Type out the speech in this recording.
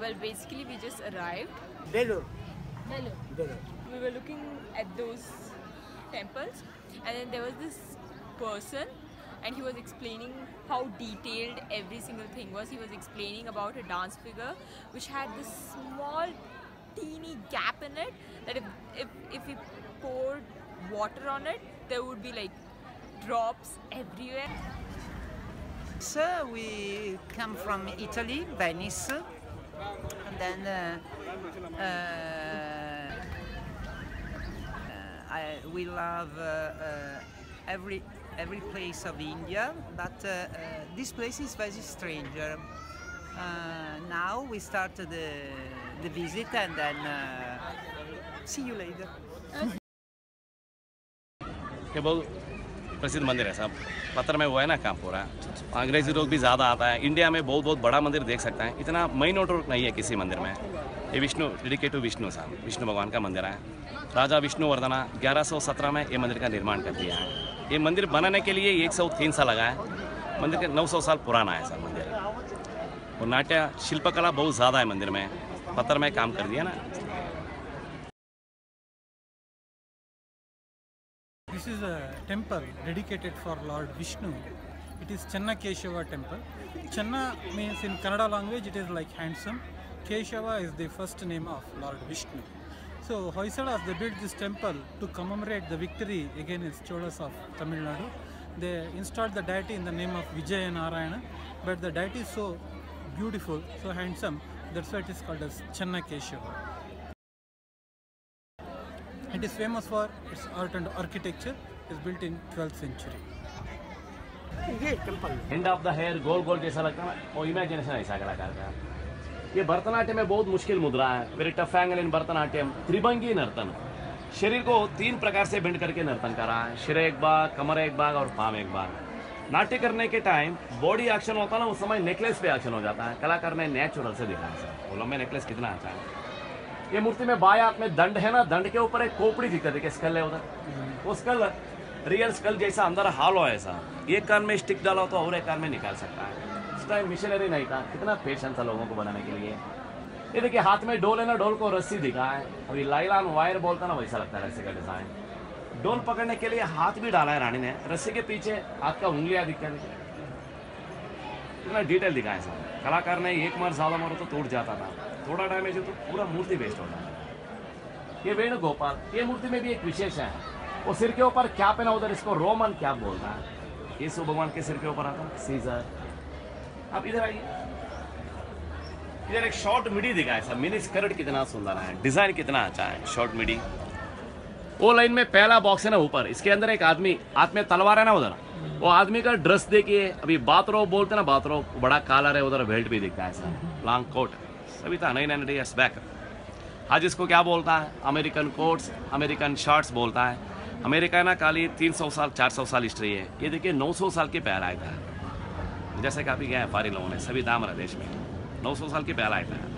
well, basically, we just arrived. Belur. Hello. Belur. We were looking at those temples, and then there was this person, and he was explaining how detailed every single thing was. He was explaining about a dance figure which had this small, teeny gap in it that if if if we poured water on it, there would be like drops everywhere. So we come from Italy, Venice, and then uh, uh, uh, I, we love uh, uh, every every place of India, but this place is very strange. now we start the the visit and then see you later. Okay. प्रसिद्ध मंदिर है साहब पत्थर में वो है ना काम पूरा? अंग्रेज़ी लोग भी ज़्यादा आता है। इंडिया में बहुत बहुत बड़ा मंदिर देख सकते हैं। इतना महीनों टूर नहीं है किसी मंदिर में। ये विष्णु डेडिकेट टू विष्णु साहब। विष्णु भगवान का मंदिर है। राजा विष्णु विष्णुवर्धना 1117 में ये मंदिर का निर्माण कर दिया है। ये मंदिर बनाने के लिए 103 साल लगा है। मंदिर के 900 साल पुराना है सर मंदिर। और नाट्य, शिल्पकला बहुत ज़्यादा है मंदिर में। पत्थर में काम कर दिया ना। This is a temple dedicated for Lord Vishnu. It is Channa Keshava temple. Channa means in Kannada language it is like handsome. Keshava is the first name of Lord Vishnu. So Hoysalas they built this temple to commemorate the victory against Cholas of Tamil Nadu. They installed the deity in the name of Vijaya Narayana, but the deity is so beautiful, so handsome, that's why it is called as Channa Keshava. It is famous for its art and architecture. It is built in 12th century. ये temple end of the hair गोल गोल जैसा लगता है वो imagination ऐसा कलाकार का ये भरतनाट्यम में बहुत मुश्किल मुद्रा है। Very tough angle in Bharatanatyam. त्रिभंगी नर्तन। शरीर को तीन प्रकार से बेंड करके नर्तन कर रहा है। सिर एक भाग कमर एक भाग और पाम एक भाग नाट्य करने के टाइम बॉडी एक्शन होता है ना उस समय नेकलेस पे एक्शन हो जाता है। कलाकार ने नेचुरल से दिखाया सर बोलो में नेकलेस कितना अच्छा है? ये मूर्ति में बाएँ हाथ में दंड है ना दंड के ऊपर एक खोपड़ी दिखता देखिए स्कल है उधर। वो स्कल रियल स्कल जैसा अंदर हालो है ऐसा। एक कान में स्टिक डाला हो तो और एक कान में निकाल सकता है। उस टाइम मिशनरी नहीं था। कितना पेशेंस था लोगों को बनाने के लिए। ये देखिए हाथ में डोल है ना डोल को रस्सी दिखा है। अभी लाइलान वायर बोलता ना वैसा लगता है रस्सी का डिज़ाइन डोल पकड़ने के लिए हाथ भी डाला है रानी ने। रस्सी के पीछे हाथ का उंगलियाँ दिखता है। कितना डिटेल दिखाया सर कलाकार ने एक मार ज़्यादा मारो तो टूट जाता था। थोड़ा डैमेज हो तो पूरा मूर्ति वेस्ट होता है। ये वेणुगोपाल, ये मूर्ति में भी एक विशेष है। वो सिर के ऊपर क्या पहना, उधर इसको रोमन क्या बोलता है? यीशु भगवान के सिर के ऊपर आता सीजर अब इधर आइए। इधर एक शॉर्ट मिडी दिखाया सर मिनी स्कर्ट कितना सुंदर है। डिज़ाइन कितना अच्छा है। शॉर्ट मिडी वो लाइन में पहला बॉक्स है ना ऊपर। इसके अंदर एक आदमी, हाथ में तलवार है ना उधर। वो आदमी का ड्रेस देखिए, अभी बाथरोब बोलते ना बाथरोब बड़ा कालर है, उधर बेल्ट भी दिखता है सर लॉन्ग कोट सभी था नाइन हंड्रेड ईयर्स बैक आज इसको क्या बोलता है? अमेरिकन कोट्स अमेरिकन शर्ट्स बोलता है। अमेरिका ना काली 300 साल 400 साल हिस्ट्री है। ये देखिए 900 साल के पहला आया था। जैसे काफ़ी गए हैं फारी लोगों ने, सभी दाम रहा देश में। 900 साल के पहला आया था।